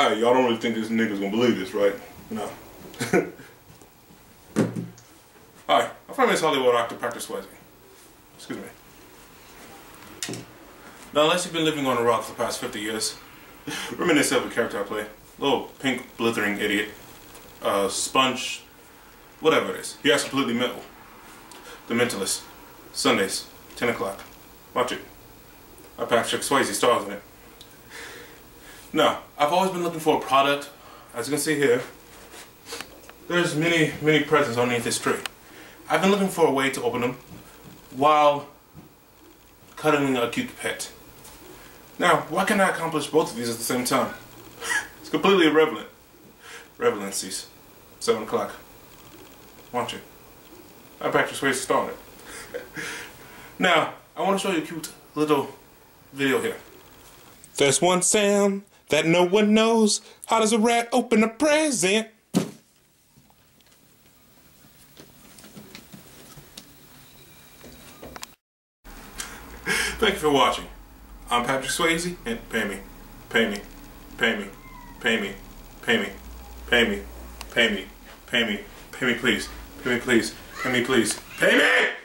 Hey, y'all don't really think this nigga's gonna believe this, right? No. Hi, I'm from Miss Hollywood actor Patrick Swayze. Excuse me. Now, unless you've been living on a rock for the past 50 years, reminisce of a character I play. Little pink, blithering idiot. Uh, sponge, whatever it is. He acts completely mental. The Mentalist. Sundays, 10 o'clock. Watch it. I Patrick Swayze stars in it. Now, I've always been looking for a product. As you can see here, there's many, many presents underneath this tree. I've been looking for a way to open them while cuddling a cute pet. Now, why can't I accomplish both of these at the same time? it's completely irrelevant. Relevancies. 7 o'clock. Watch it. I Patrick Swayze started. now, I want to show you a cute little video here. There's one Sam that no one knows. How does a rat open a present? Thank you for watching. I'm Patrick Swayze, and pay me, pay me, pay me, pay me, pay me, pay me, pay me, pay me, pay me please, pay me please, pay me please, pay me!